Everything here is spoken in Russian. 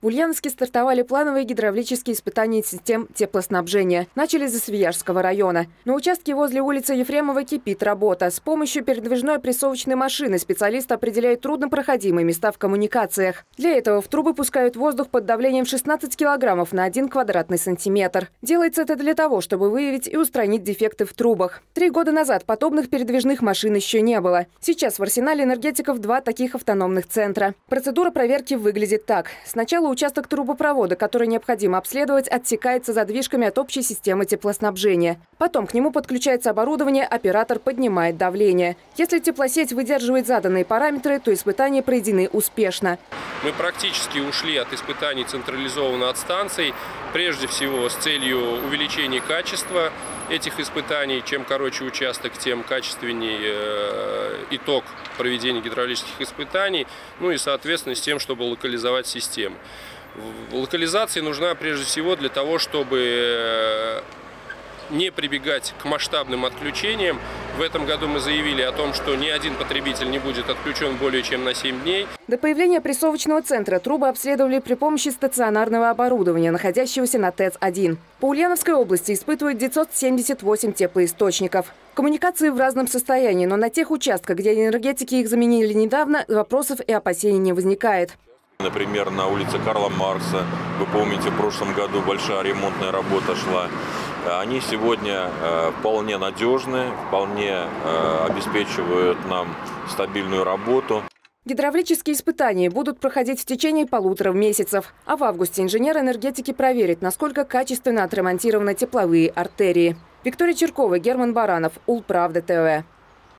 В Ульяновске стартовали плановые гидравлические испытания систем теплоснабжения. Начали за Свияжского района. На участке возле улицы Ефремова кипит работа. С помощью передвижной прессовочной машины специалисты определяют труднопроходимые места в коммуникациях. Для этого в трубы пускают воздух под давлением 16 килограммов на 1 квадратный сантиметр. Делается это для того, чтобы выявить и устранить дефекты в трубах. Три года назад подобных передвижных машин еще не было. Сейчас в арсенале энергетиков два таких автономных центра. Процедура проверки выглядит так. Сначала участок трубопровода, который необходимо обследовать, отсекается задвижками от общей системы теплоснабжения. Потом к нему подключается оборудование, оператор поднимает давление. Если теплосеть выдерживает заданные параметры, то испытания пройдены успешно. Мы практически ушли от испытаний централизованно от станций, прежде всего с целью увеличения качества этих испытаний. Чем короче участок, тем качественнее э, итог проведения гидравлических испытаний, ну и, соответственно, с тем, чтобы локализовать систему. Локализация нужна прежде всего для того, чтобы э, не прибегать к масштабным отключениям. В этом году мы заявили о том, что ни один потребитель не будет отключен более чем на 7 дней. До появления прессовочного центра трубы обследовали при помощи стационарного оборудования, находящегося на ТЭЦ-1. По Ульяновской области испытывают 978 теплоисточников. Коммуникации в разном состоянии, но на тех участках, где энергетики их заменили недавно, вопросов и опасений не возникает. Например, на улице Карла Маркса, вы помните, в прошлом году большая ремонтная работа шла. Они сегодня э, вполне надежны, вполне э, обеспечивают нам стабильную работу. Гидравлические испытания будут проходить в течение полутора месяцев. А в августе инженер энергетики проверит, насколько качественно отремонтированы тепловые артерии. Виктория Черкова, Герман Баранов, Улправда ТВ.